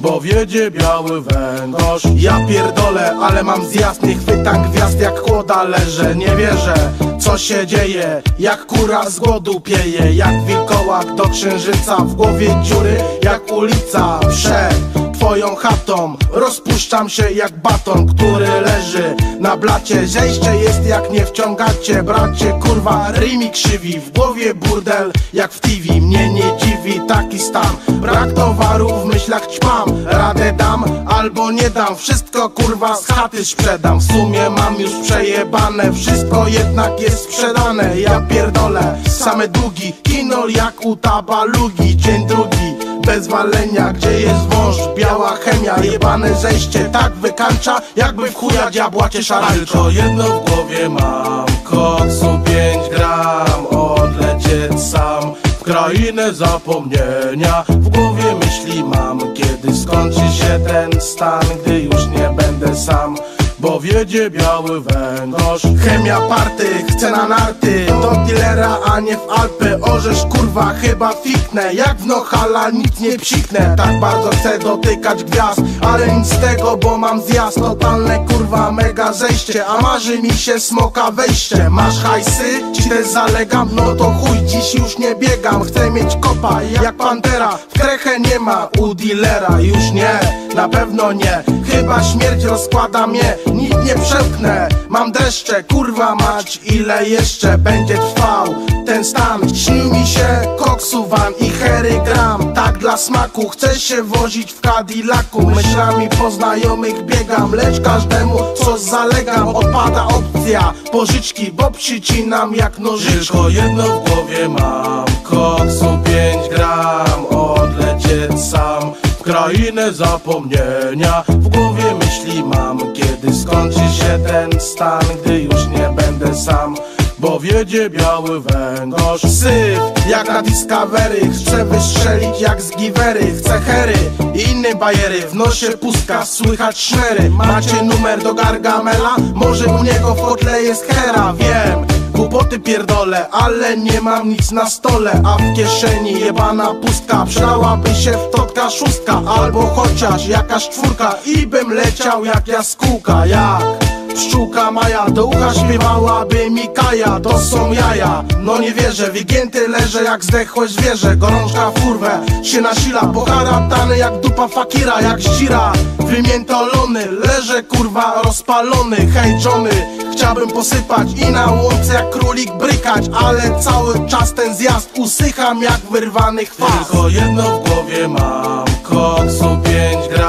bo wiedzie biały węgorz. Ja pierdolę, ale mam zjazd Nie chwytam gwiazd jak chłoda leżę Nie wierzę, co się dzieje Jak kura z głodu pieje Jak wilkołak do księżyca W głowie dziury jak ulica Przed twoją chatą. Rozpuszczam się jak baton, który leży na blacie. Zejście jest jak nie wciągacie, bracie Kurwa, rymi krzywi, w głowie burdel Jak w TV, mnie nie dziwi taki stan. Brak towaru, w myślach ćpam Radę dam albo nie dam. Wszystko kurwa z chaty sprzedam. W sumie mam już przejebane. Wszystko jednak jest sprzedane. Ja pierdolę, same długi. Kinol jak u tabalugi. Dzień drugi bez walenia Gdzie jest wąż, biała chemia Jebane zejście tak wykańcza Jakby w chuja diabła cię szarańczo Tylko jedno w głowie mam Koksu 5 gram Odlecieć sam W krainę zapomnienia. W głowie myśli mam Kiedy skończy się ten stan Gdy już nie będę sam bo wiedzie biały węgorz. Chemia party, chce na narty Do dealera, a nie w Alpy Orzesz kurwa, chyba fiknę. Jak w Nohala nic nie psiknę. Tak bardzo chcę dotykać gwiazd Ale nic z tego, bo mam zjazd. Totalne kurwa, mega zejście. A marzy mi się smoka wejście. Masz hajsy? Ci też zalegam? No to chuj, dziś już nie biegam. Chcę mieć kopa, jak pantera. W krechę nie ma u dealera. Już nie, na pewno nie. Chyba śmierć rozkłada mnie. Nic nie przepchnę. Mam deszcze, kurwa mać Ile jeszcze będzie trwał ten stan. Śni mi się koksu van i hery gram. Tak dla smaku Chcę się wozić w Cadillacu. Myślami po znajomych biegam Lecz każdemu coś zalegam. Odpada opcja pożyczki Bo przycinam jak nożyczki. Tylko jedno w głowie mam Koksu 5 gram. Odlecieć sam w krainę zapomnienia. W głowie myśli mam Kiedy skończy się ten stan Gdy już nie będę sam bo wiedzie biały węgorz. Syf jak na Discovery. Chcę wystrzelić jak z givery Chcę hery i inne bajery. W nosie pustka, słychać szmery. Macie numer do Gargamela? Może u niego w kotle jest hera. Wiem, Głupoty pierdolę, ale nie mam nic na stole. A w kieszeni jebana pustka. Przydałaby się w totka szóstka. Albo chociaż jakaś czwórka I bym leciał jak jaskółka. Jak pszczółka Maja Do ucha śpiewałaby mi Kaja. To są jaja, no nie wierzę Wygięty leżę jak zdechłe zwierzę Gorączka furwę się nasila Poharatany jak dupa fakira Jak ścira, wymiętolony Leżę kurwa rozpalony Hej Johnny, chciałbym posypać I na łące jak królik brykać Ale cały czas ten zjazd Usycham jak wyrwany chwast Tylko jedno w głowie mam Koksu 5 gram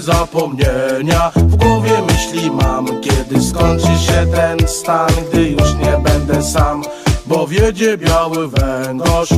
zapomnienia. W głowie myśli mam Kiedy skończy się ten stan Gdy już nie będę sam Bo wiedzie biały węgorz